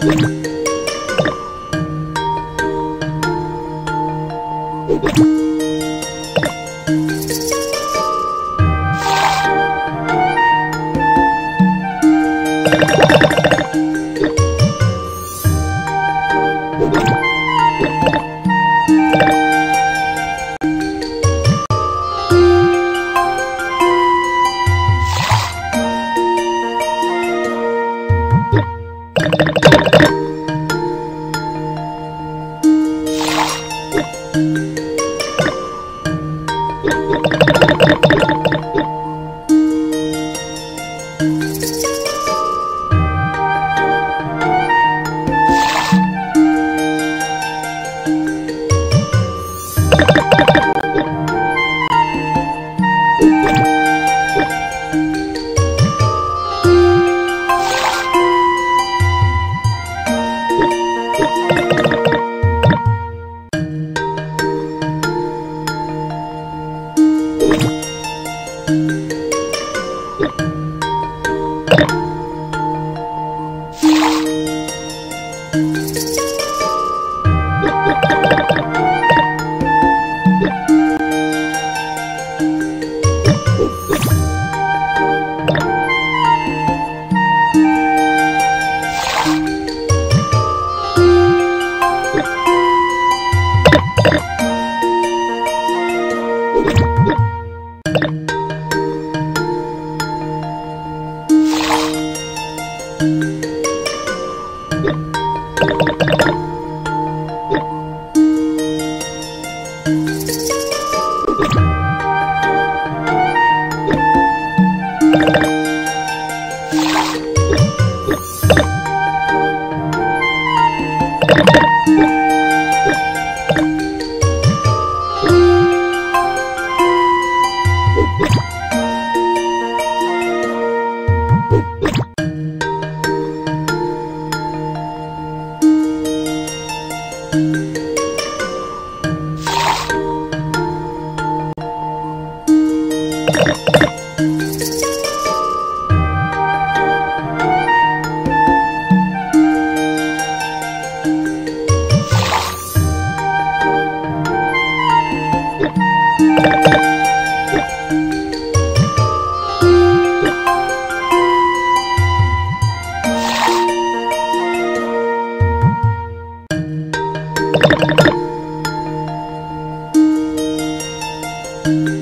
Thank you. You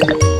you